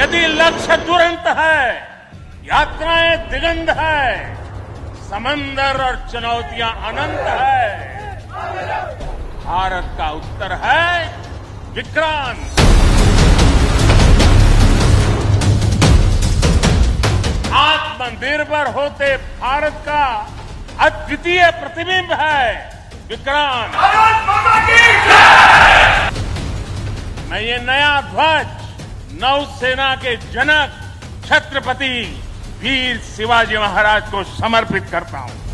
लक्ष्य दुरंत है यात्राएँ दिगंत है समंदर और चुनौतियाँ अनंत है। भारत का उत्तर है विक्रांत। आत्मनिर्भर होते भारत का अद्वितीय प्रतिबिंब है विक्रांत। मैं ये नया ध्वज नौसेना के जनक छत्रपति वीर शिवाजी महाराज को समर्पित करता हूँ।